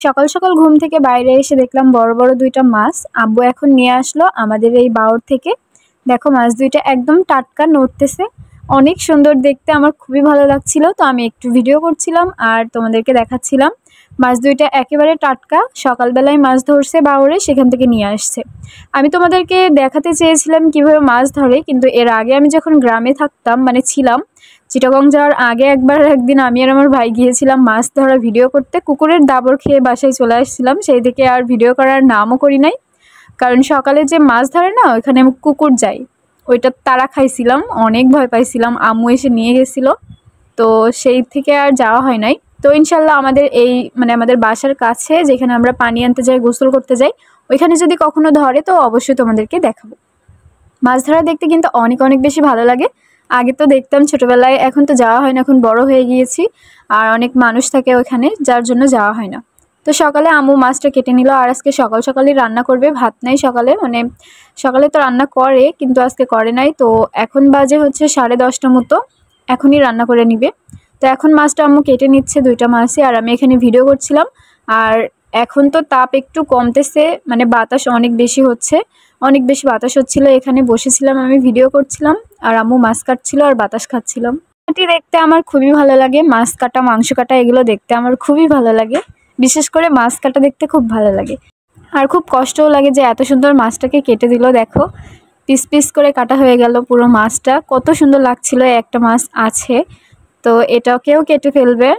সকাল সকাল ঘুম থেকে বাইরে এসে দেখলাম বড় বড় দুইটা মাছ। আব্বু এখন নিয়ে আসলো আমাদের এই বাউর থেকে। দেখো মাছ দুইটা একদম টাটকা নড়তেছে। অনেক সুন্দর দেখতে, আমার খুবই ভালো লাগছিল। তো আমি একটু ভিডিও করছিলাম আর তোমাদেরকে দেখাচ্ছিলাম। মাছ দুইটা একেবারে টাটকা, সকালবেলায় মাছ ধরছে বাউরে, সেখান থেকে নিয়ে আসছে। আমি তোমাদেরকে দেখাতে চেয়েছিলাম কীভাবে মাছ ধরে, কিন্তু এর আগে আমি যখন গ্রামে থাকতাম মানে ছিলাম চিটাগং যাওয়ার আগে একবার, একদিন আমি আর আমার ভাই গিয়েছিলাম মাছ ধরা ভিডিও করতে। কুকুরের দাবর খেয়ে বাসায় চলে আসছিলাম। সেই দিকে আর ভিডিও করার নামও করি নাই। কারণ সকালে যে মাছ ধরে না, ওইখানে কুকুর যাই। ওইটা তারা খাইছিলাম, অনেক ভয় পাইছিলাম। আম্মু এসে নিয়ে গেছিল। তো সেই থেকে আর যাওয়া হয় নাই। তো ইনশাল্লাহ আমাদের এই মানে আমাদের বাসার কাছে যেখানে আমরা পানি আনতে যাই, গোসল করতে যাই, ওইখানে যদি কখনো ধরে তো অবশ্যই তোমাদেরকে দেখাবো। মাছ ধরা দেখতে কিন্তু অনেক অনেক বেশি ভালো লাগে। আগে তো দেখতাম ছোটোবেলায়, এখন তো যাওয়া হয় না, এখন বড় হয়ে গিয়েছি আর অনেক মানুষ থাকে ওখানে, যার জন্য যাওয়া হয় না। তো সকালে আম্মু মাছটা কেটে নিল আর আজকে সকাল সকালই রান্না করবে, ভাত নাই সকালে মানে সকালে তো রান্না করে কিন্তু আজকে করে নাই। তো এখন বাজে হচ্ছে সাড়ে দশটা মতো, এখনই রান্না করে নিবে। তো এখন মাছটা আম্মু কেটে নিচ্ছে দুইটা মাছই আর আমি এখানে ভিডিও করছিলাম। আর এখন তো তাপ একটু কমতেছে মানে বাতাস অনেক বেশি হচ্ছে। অনেক বেশি বাতাস হচ্ছিল, এখানে বসেছিলাম, আমি ভিডিও করছিলাম, আর আম্মু মাছ কাটছিল আর বাতাস খাচ্ছিলাম এটি দেখতে আমার খুবই ভালো লাগে, মাছ কাটা, মাংস কাটা, এগুলো দেখতে আমার খুবই ভালো লাগে। বিশেষ করে মাছ কাটা দেখতে খুব ভালো লাগে। আর খুব কষ্টও লাগে যে এত সুন্দর মাছটাকে কেটে দিল, দেখো। পিস পিস করে কাটা হয়ে গেল পুরো মাছটা। কত সুন্দর লাগছিল, একটা মাছ আছে। তো এটাকেও কেটে ফেলবে।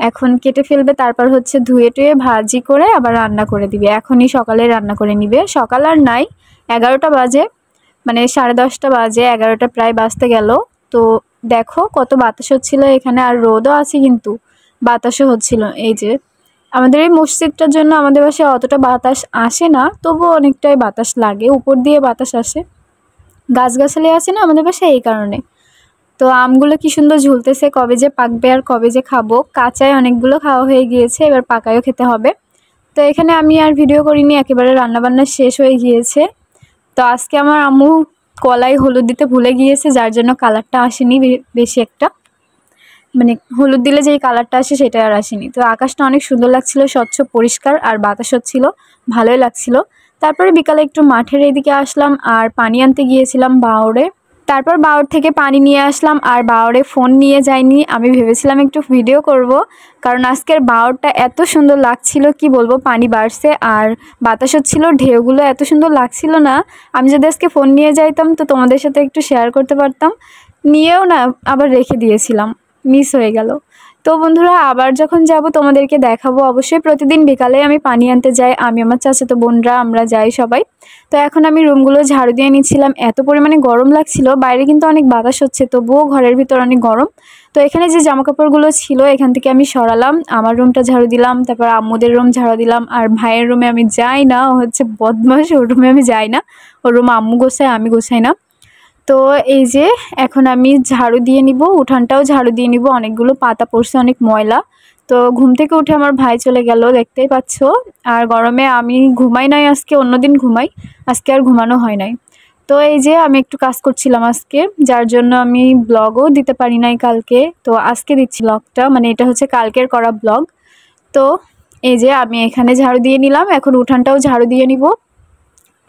এখন কেটে ফেলবে, তারপর হচ্ছে ধুয়ে টুয়ে ভাজি করে আবার রান্না করে দিবে। এখনই সকালে রান্না করে নিবে। সকাল আর নাই, এগারোটা বাজে মানে সাড়ে দশটা বাজে, এগারোটা প্রায় বাজতে গেল। তো দেখো কত বাতাস হচ্ছিল এখানে, আর রোদও আছে কিন্তু, বাতাসও হচ্ছিল। এই যে, আমাদের এই মসজিদটার জন্য আমাদের বাসায় অতটা বাতাস আসে না, তবুও অনেকটাই বাতাস লাগে। উপর দিয়ে বাতাস আসে। গাছগাছালি আছে না আমাদের বাসায় এই কারণে। তো আমগুলো কি সুন্দর ঝুলতেছে, কবে যে পাকবে আর কবে যে খাব। কাঁচায় অনেকগুলো খাওয়া হয়ে গিয়েছে, এবার পাকায়ও খেতে হবে। তো এখানে আমি আর ভিডিও করিনি, একেবারে রান্নাবান্না শেষ হয়ে গিয়েছে। তো আজকে আমার আম্মু কলাই হলুদ দিতে ভুলে গিয়েছে, যার জন্য কালারটা আসেনি বেশি একটা। মানে হলুদ দিলে যেই কালারটা আসে সেটা আর আসেনি। তো আকাশটা অনেক সুন্দর লাগছিল, স্বচ্ছ, পরিষ্কার আর বাতাস হচ্ছিল ভালোই লাগছিল। তারপরে বিকালে একটু মাঠের এদিকে আসলাম আর পানি আনতে গিয়েছিলাম বাউরে তারপর বাওর থেকে পানি নিয়ে আসলাম আর বাওরে ফোন নিয়ে যাইনি। আমি ভেবেছিলাম একটু ভিডিও করব, কারণ আজকের বাওরটা এত সুন্দর লাগছিল, কি বলব, পানি বাড়ছে আর বাতাস হচ্ছিল, ঢেউগুলো এত সুন্দর লাগছিল না। আমি যদি আজকে ফোন নিয়ে যাইতাম তো তোমাদের সাথে একটু শেয়ার করতে পারতাম। নিয়েও না, আবার রেখে দিয়েছিলাম মিস হয়ে গেল। তো বন্ধুরা, আবার যখন যাব তোমাদেরকে দেখাবো, অবশ্যই প্রতিদিন বিকালে আমি পানি আনতে যাই। আমি আমার চাচাতো বোনরা, আমরা যাই সবাই। তো এখন আমি রুমগুলো ঝাড়ু দিয়ে নিচ্ছিলাম। এত পরিমাণে গরম লাগছিল, বাইরে কিন্তু অনেক বাতাস হচ্ছে, তবুও ঘরের ভিতর অনেক গরম। তো এখানে যে জামাকাপড়গুলো ছিল, এখান থেকে আমি সরালাম, আমার রুমটা ঝাড়ু দিলাম, তারপর আম্মুদের রুম ঝাড়ু দিলাম। আর ভাইয়ের রুমে আমি যাই না হচ্ছে বদমাস ওর রুমে আমি যাই না। ওর রুম আম্মু গোছায়, আমি গোছাই না। তো এই যে এখন আমি ঝাড়ু দিয়ে নিব, উঠানটাও ঝাড়ু দিয়ে নিব, অনেকগুলো পাতা পড়ছে, অনেক ময়লা। তো ঘুম থেকে উঠে আমার ভাই চলে গেল, দেখতেই পাচ্ছ। আর গরমে আমি ঘুমাই নাই, আজকে অন্যদিন ঘুমাই, আজকে আর ঘুমানো হয় নাই। তো এই যে আমি একটু কাজ করছিলাম আজকে, যার জন্য আমি ব্লগও দিতে পারি নাই কালকে। তো আজকে দিচ্ছি ব্লগটা মানে এটা হচ্ছে কালকের করা ব্লগ তো এই যে আমি এখানে ঝাড়ু দিয়ে নিলাম, এখন উঠানটাও ঝাড়ু দিয়ে নিব।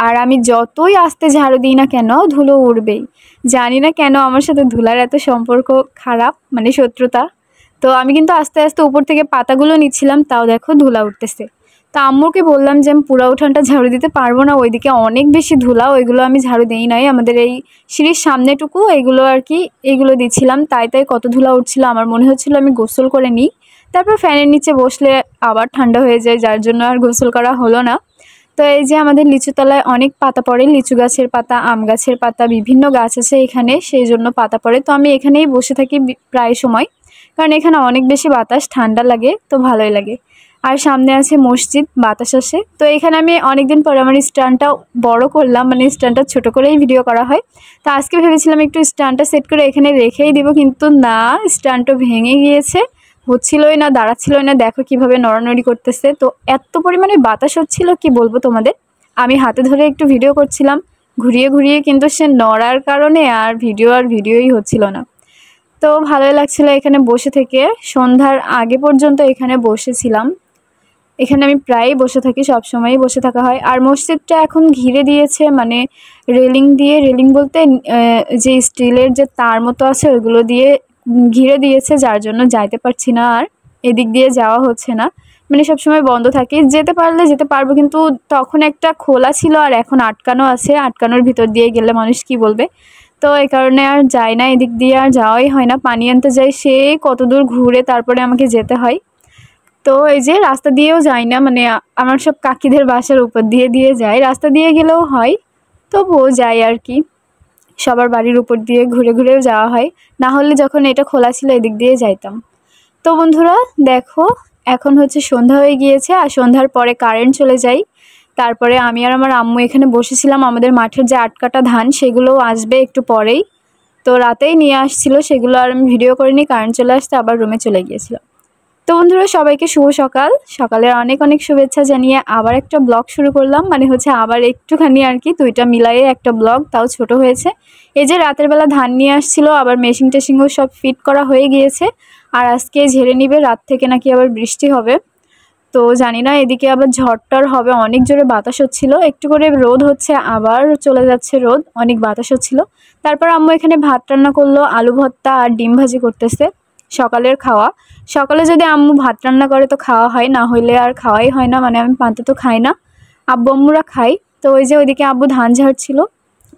আর আমি যতই আসতে ঝাড়ু দিই না কেন, ধুলো উড়বেই। জানি না কেন আমার সাথে ধুলার এত সম্পর্ক খারাপ মানে শত্রুতা। তো আমি কিন্তু আস্তে আস্তে উপর থেকে পাতাগুলো নিচ্ছিলাম, তাও দেখো ধুলা উঠতেছে। তো আম্মুকে বললাম যে, আমি পুরা উঠানটা ঝাড়ু দিতে পারব না, ওইদিকে অনেক বেশি ধুলা, ওইগুলো আমি ঝাড়ু দিই নাই। আমাদের এই সিঁড়ির সামনেটুকু এইগুলো আর কি এইগুলো দিচ্ছিলাম। তাই তাই কত ধুলা উঠছিল, আমার মনে হচ্ছিল আমি গোসল করে নিই। তারপর ফ্যানের নিচে বসলে আবার ঠান্ডা হয়ে যায়, যার জন্য আর গোসল করা হলো না। তো এই যে আমাদের লিচু তলায় অনেক পাতা পড়ে, লিচু গাছের পাতা, আম গাছের পাতা, বিভিন্ন গাছ আছে এখানে, সেই জন্য পাতা পড়ে। তো আমি এখানেই বসে থাকি প্রায় সময়, কারণ এখানে অনেক বেশি বাতাস, ঠান্ডা লাগে, তো ভালোই লাগে। আর সামনে আছে মসজিদ, বাতাস আসে। তো এখানে আমি অনেকদিন পরে আমার স্ট্যান্ডটা বড় করলাম মানে স্ট্যান্ডটা ছোট করেই ভিডিও করা হয়। তো আজকে ভেবেছিলাম একটু স্ট্যান্ডটা সেট করে এখানে রেখেই দিব, কিন্তু না, স্ট্যান্ডটা ভেঙে গিয়েছে। হচ্ছিলই না, দাঁড়াচ্ছিলই না, দেখো কীভাবে নড়ানড়ি করতেছে। তো এত পরিমাণে বাতাস হচ্ছিল, কি বলব তোমাদের? আমি হাতে ধরে একটু ভিডিও করছিলাম, ঘুরিয়ে ঘুরিয়ে কিন্তু সে নড়ার কারণে আর ভিডিও আর ভিডিওই হচ্ছিল না। তো ভালোই লাগছিল এখানে বসে থেকে, সন্ধ্যার আগে পর্যন্ত এখানে বসেছিলাম। এখানে আমি প্রায়ই বসে থাকি সব সময়ই বসে থাকা হয়। আর মসজিদটা এখন ঘিরে দিয়েছে মানে রেলিং দিয়ে, রেলিং বলতে যে স্টিলের যে তার মতো আছে, ওইগুলো দিয়ে ঘিরে দিয়েছে, যার জন্য যাইতে পারছি না আর। এদিক দিয়ে যাওয়া হচ্ছে না। মানে সবসময় বন্ধ থাকে। যেতে পারলে যেতে পারব, কিন্তু তখন একটা খোলা ছিল আর এখন আটকানো আছে। আটকানোর ভিতর দিয়ে গেলে মানুষ কি বলবে? তো এই কারণে আর যাই না, এদিক দিয়ে আর যাওয়াই হয় না। পানি আনতে যাই, সে কত দূর ঘুরে তারপরে আমাকে যেতে হয়। তো এই যে রাস্তা দিয়েও যাই না মানে আমার সব কাকিদের বাসার উপর দিয়ে দিয়ে যায় রাস্তা দিয়ে গেলেও হয়, তবুও যাই আর কি। সবার বাড়ির উপর দিয়ে ঘুরে ঘুরেও যাওয়া হয়। না হলে যখন এটা খোলা ছিল এদিক দিয়ে যাইতাম। তো বন্ধুরা, দেখো, এখন হচ্ছে সন্ধ্যা হয়ে গিয়েছে আর সন্ধ্যার পরে কারেন্ট চলে যাই। তারপরে আমি আর আমার আম্মু এখানে বসেছিলাম আমাদের মাঠের যে আটকাটা ধান, সেগুলোও আসবে একটু পরেই। তো রাতেই নিয়ে আসছিল, সেগুলো আর আমি ভিডিও করিনি, কারেন্ট চলে আসতে আবার রুমে চলে গিয়েছিলাম। তো বন্ধুরা, সবাইকে শুভ সকাল। সকালের অনেক অনেক শুভেচ্ছা জানিয়ে আবার একটা ব্লগ শুরু করলাম। মানে হচ্ছে আবার একটুখানি আর কি, দুইটা মিলাইয়ে একটা ব্লগ, তাও ছোট হয়েছে। এই যে রাতের বেলা ধান নিয়ে আসছিল, আবার মেশিন টেশিংও সব ফিট করা হয়ে গিয়েছে। আর আজকে ঝেড়ে নিবে, রাত থেকে নাকি আবার বৃষ্টি হবে। তো জানি না, এদিকে আবার ঝড়টার হবে, অনেক জোরে বাতাস হচ্ছিল। একটু করে রোদ হচ্ছে, আবার চলে যাচ্ছে রোদ, অনেক বাতাস হচ্ছিল। তারপর আম্মু এখানে ভাত রান্না করল, আলু ভর্তা আর ডিম ভাজি করতেছে। সকালের খাওয়া। সকালে যদি আম্মু ভাত রান্না করে তো খাওয়া হয়, না হইলে আর খাওয়াই হয় না মানে আমি পান্তা তো খাই না। আব্বু আম্মুরা খাই তো ওই যে ওইদিকে আব্বু ধান ঝাড়ছিল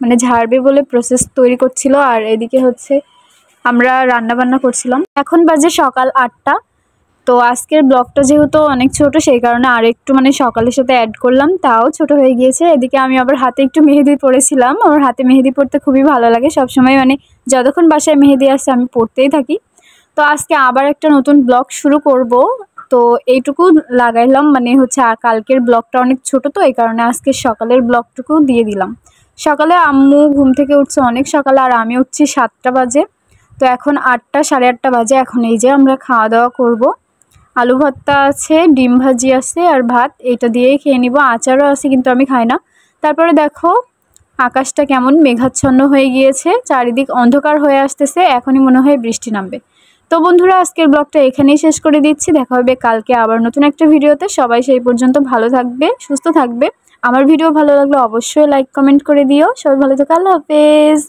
মানে ঝাড়বে বলে প্রসেস তৈরি করছিল, আর এদিকে হচ্ছে আমরা রান্না বান্না করছিলাম। এখন বাজে সকাল আটটা। তো আজকের ব্লগটা যেহেতু অনেক ছোট, সেই কারণে আর একটু মানে সকালের সাথে অ্যাড করলাম, তাও ছোট হয়ে গিয়েছে। এদিকে আমি আবার হাতে একটু মেহেদি পড়েছিলাম আমার হাতে মেহেদি পড়তে খুবই ভালো লাগে। সবসময় মানে যতক্ষণ বাসায় মেহেদি আসছে আমি পড়তেই থাকি। তো আজকে আবার একটা নতুন ব্লগ শুরু করব। তো এইটুকু লাগাইলাম মানে হচ্ছে কালকের ব্লগটা অনেক ছোট তো, এই কারণে আজকে সকালের ব্লগটুকু দিয়ে দিলাম। সকালে আম্মু ঘুম থেকে উঠছে অনেক সকালে, আর আমি উঠছি সাতটা বাজে। তো এখন আটটা, সাড়ে আটটা বাজে, এখন এই যে আমরা খাওয়া দাওয়া করব। আলু ভর্তা আছে, ডিম ভাজি আছে, আর ভাত এটা দিয়েই খেয়ে নিব। আচারও আছে, কিন্তু আমি খাই না। তারপরে দেখো, আকাশটা কেমন মেঘাচ্ছন্ন হয়ে গিয়েছে, চারিদিক অন্ধকার হয়ে আসতেছে, এখনই মনে হয় বৃষ্টি নামবে। তো বন্ধুরা, আজকের ব্লগটা এখানেই শেষ করে দিচ্ছি। দেখা হবে কালকে আবার নতুন একটা ভিডিওতে। সবাই সেই পর্যন্ত ভালো থাকবে, সুস্থ থাকবে। আমার ভিডিও ভালো লাগলে অবশ্যই লাইক কমেন্ট করে দিও। সবাই ভালো থাকো, আল্লাহ হাফেজ।